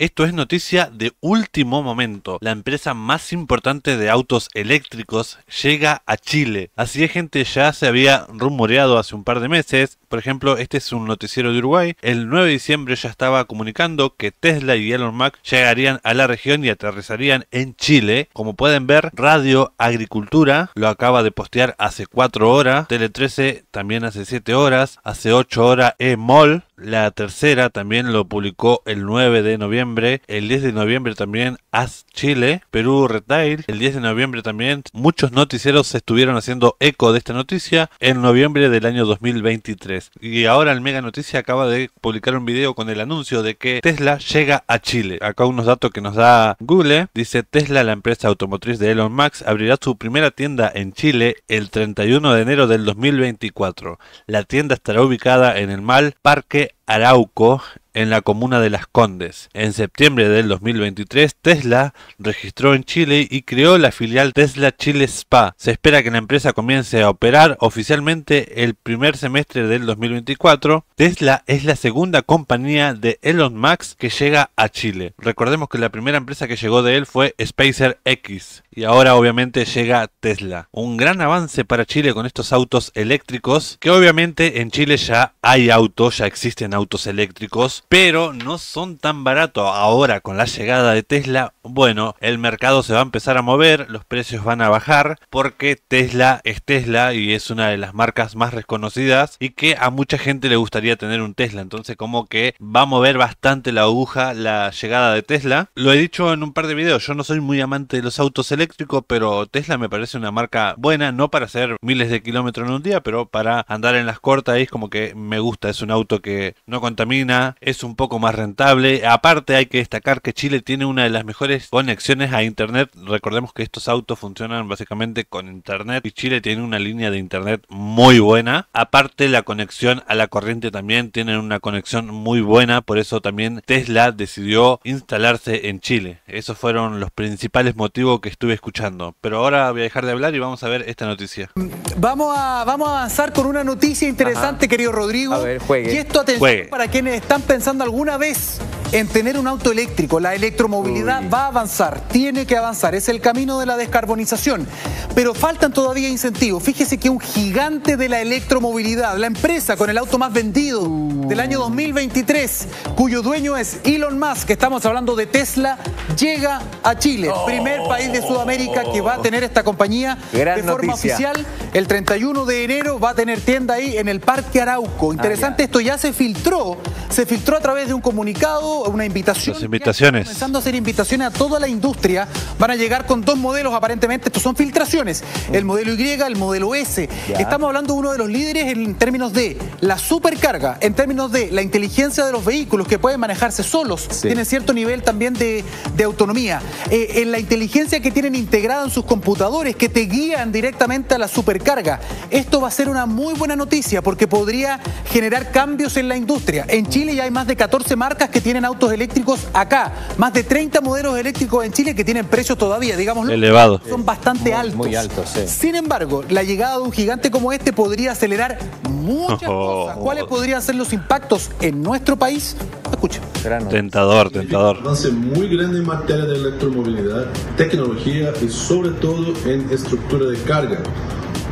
Esto es noticia de último momento. La empresa más importante de autos eléctricos llega a Chile. Así es, gente, ya se había rumoreado hace un par de meses. Por ejemplo, este es un noticiero de Uruguay. El 9 de diciembre ya estaba comunicando que Tesla y Elon Musk llegarían a la región y aterrizarían en Chile. Como pueden ver, Radio Agricultura lo acaba de postear hace 4 horas. Tele 13 también hace 7 horas. Hace 8 horas E-Mall la tercera también lo publicó el 9 de noviembre. El 10 de noviembre también As Chile. Perú Retail. El 10 de noviembre también muchos noticieros se estuvieron haciendo eco de esta noticia en noviembre del año 2023. Y ahora el Mega Noticia acaba de publicar un video con el anuncio de que Tesla llega a Chile. Acá unos datos que nos da Google. Dice Tesla, la empresa automotriz de Elon Musk, abrirá su primera tienda en Chile el 31 de enero del 2024. La tienda estará ubicada en el Mal Parque Arauco en la comuna de Las Condes. En septiembre del 2023, Tesla registró en Chile y creó la filial Tesla Chile Spa. Se espera que la empresa comience a operar oficialmente el primer semestre del 2024. Tesla es la segunda compañía de Elon Musk que llega a Chile. Recordemos que la primera empresa que llegó de él fue SpacerX y ahora obviamente llega Tesla. Un gran avance para Chile con estos autos eléctricos que obviamente en Chile ya hay autos, ya existen autos eléctricos pero no son tan baratos ahora con la llegada de Tesla. Bueno, el mercado se va a empezar a mover, los precios van a bajar porque Tesla es Tesla y es una de las marcas más reconocidas y que a mucha gente le gustaría tener un Tesla. Entonces como que va a mover bastante la aguja la llegada de Tesla. Lo he dicho en un par de videos, yo no soy muy amante de los autos eléctricos, pero Tesla me parece una marca buena, no para hacer miles de kilómetros en un día, pero para andar en las cortas es como que me gusta, es un auto que no contamina, es un poco más rentable. Aparte hay que destacar que Chile tiene una de las mejores conexiones a internet. Recordemos que estos autos funcionan básicamente con internet y Chile tiene una línea de internet muy buena. Aparte la conexión a la corriente también tiene una conexión muy buena, por eso también Tesla decidió instalarse en Chile. Esos fueron los principales motivos que estuve escuchando. Pero ahora voy a dejar de hablar y vamos a ver esta noticia. Vamos a, vamos a avanzar con una noticia interesante, querido Rodrigo. A ver, juegue. Y esto atención para quienes están pensando pensando alguna vez en tener un auto eléctrico, la electromovilidad va a avanzar, tiene que avanzar, es el camino de la descarbonización, pero faltan todavía incentivos. Fíjese que un gigante de la electromovilidad, la empresa con el auto más vendido del año 2023, cuyo dueño es Elon Musk, que estamos hablando de Tesla, llega a Chile, primer país de Sudamérica que va a tener esta compañía. De forma oficial. El 31 de enero va a tener tienda ahí en el Parque Arauco. Interesante, ah, esto ya se filtró, se filtró a través de un comunicado, una invitación. Las invitaciones. Comenzando a hacer invitaciones a toda la industria. Van a llegar con dos modelos, aparentemente. Estos son filtraciones. El modelo Y, el modelo S. Estamos hablando de uno de los líderes en términos de la supercarga, en términos de la inteligencia de los vehículos que pueden manejarse solos. Tienen cierto nivel también de, autonomía. Eh, en la inteligencia que tienen integrada en sus computadores, que te guían directamente a la supercarga. Esto va a ser una muy buena noticia porque podría generar cambios en la industria. En Chile ya hay más más de 14 marcas que tienen autos eléctricos acá. Más de 30 modelos eléctricos en Chile que tienen precios todavía, digamos, elevados. Son bastante altos. Muy altos, sí. Sin embargo, la llegada de un gigante como este podría acelerar muchas oh. cosas. ¿Cuáles podrían ser los impactos en nuestro país? Escuchen. Tentador, tentador. Un avance muy grande en materia de electromovilidad, tecnología y sobre todo en estructura de carga.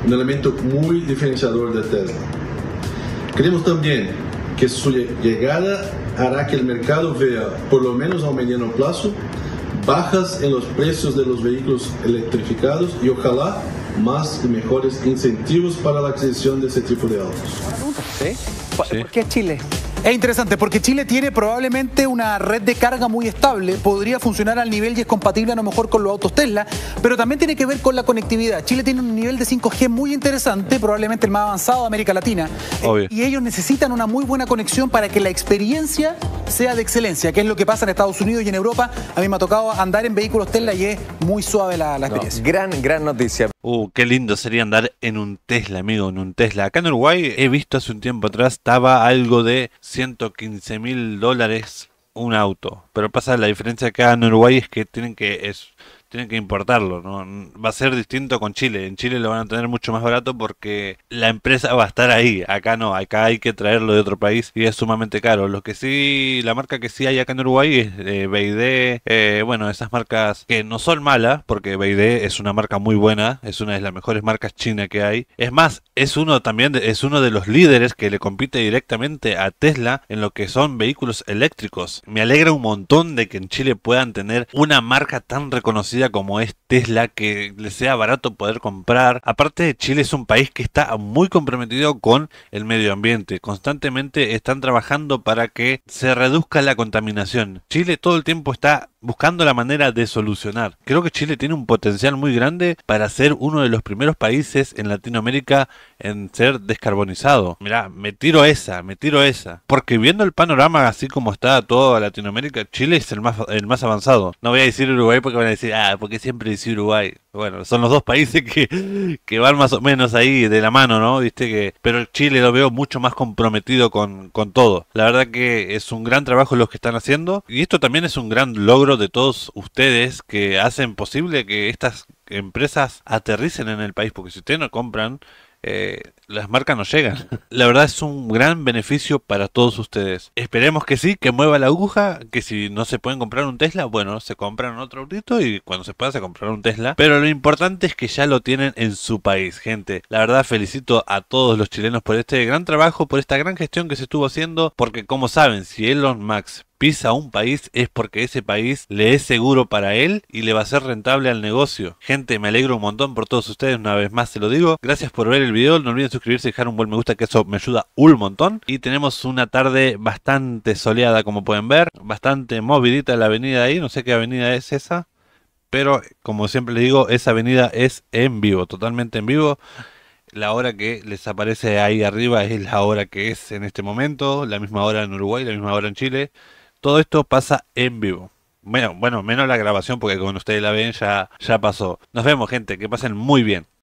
Un elemento muy diferenciador de Tesla. Queremos también que su llegada hará que el mercado vea, por lo menos a un mediano plazo, bajas en los precios de los vehículos electrificados y ojalá más y mejores incentivos para la adquisición de ese tipo de autos. ¿Por qué Chile? Es interesante porque Chile tiene probablemente una red de carga muy estable, podría funcionar al nivel y es compatible a lo mejor con los autos Tesla, pero también tiene que ver con la conectividad. Chile tiene un nivel de 5G muy interesante, probablemente el más avanzado de América Latina, y ellos necesitan una muy buena conexión para que la experiencia sea de excelencia, que es lo que pasa en Estados Unidos y en Europa. A mí me ha tocado andar en vehículos Tesla y es muy suave la, experiencia. gran, gran noticia. Uh, qué lindo sería andar en un Tesla, amigo, en un Tesla. Acá en Uruguay he visto hace un tiempo atrás, estaba algo de 115 mil dólares un auto. Pero pasa la diferencia acá en Uruguay es que tienen que es, tienen que importarlo, ¿no? Va a ser distinto con Chile. En Chile lo van a tener mucho más barato porque la empresa va a estar ahí. Acá no, acá hay que traerlo de otro país y es sumamente caro. Lo que sí, la marca que sí hay acá en Uruguay es eh, BID, eh, bueno, esas marcas que no son malas, porque BID es una marca muy buena, es una de las mejores marcas chinas que hay. Es más, es uno también, es uno de los líderes que le compite directamente a Tesla en lo que son vehículos eléctricos. Me alegra un montón de que en Chile puedan tener una marca tan reconocida como es Tesla, que le sea barato poder comprar. Aparte, Chile es un país que está muy comprometido con el medio ambiente. Constantemente están trabajando para que se reduzca la contaminación. Chile todo el tiempo está buscando la manera de solucionar. Creo que Chile tiene un potencial muy grande para ser uno de los primeros países en Latinoamérica en ser descarbonizado. Mirá, me tiro esa, me tiro esa. Porque viendo el panorama así como está toda Latinoamérica, Chile es el más, el más avanzado. No voy a decir Uruguay porque van a decir, ah, porque siempre dice Uruguay. Bueno, son los dos países que, que van más o menos ahí de la mano, ¿no? Viste que. Pero Chile lo veo mucho más comprometido con, con todo. La verdad que es un gran trabajo lo que están haciendo. Y esto también es un gran logro de todos ustedes que hacen posible que estas empresas aterricen en el país. Porque si ustedes no compran, eh, las marcas no llegan. La verdad es un gran beneficio para todos ustedes. Esperemos que sí, que mueva la aguja, que si no se pueden comprar un Tesla, bueno, se compran otro autito y cuando se pueda se comprar un Tesla. Pero lo importante es que ya lo tienen en su país, gente. La verdad felicito a todos los chilenos por este gran trabajo, por esta gran gestión que se estuvo haciendo, porque como saben, si Elon Max pisa un país es porque ese país le es seguro para él y le va a ser rentable al negocio. Gente, me alegro un montón por todos ustedes, una vez más se lo digo. Gracias por ver el video, no olviden suscribirse y dejar un buen me gusta que eso me ayuda un montón. Y tenemos una tarde bastante soleada como pueden ver, bastante movidita la avenida ahí, no sé qué avenida es esa. Pero como siempre les digo, esa avenida es en vivo, totalmente en vivo. La hora que les aparece ahí arriba es la hora que es en este momento, la misma hora en Uruguay, la misma hora en Chile. Todo esto pasa en vivo. Bueno, bueno, menos la grabación porque cuando ustedes la ven ya, ya pasó. Nos vemos gente, que pasen muy bien.